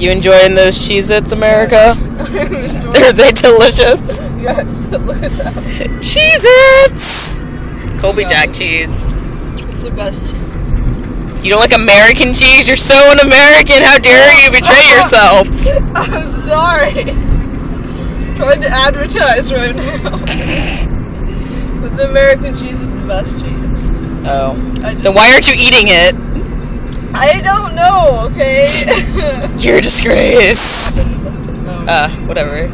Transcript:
You enjoying those Cheez-Its, America? Are they delicious? yes, look at that. Cheez-Its! Colby Yeah. Jack cheese. It's the best cheese. You don't like American cheese? You're so un-American. How dare you betray yourself? I'm sorry. Trying to advertise right now. but the American cheese is the best cheese. Oh. Then why aren't you eating it? I don't know, okay? You're a disgrace. Uh, whatever.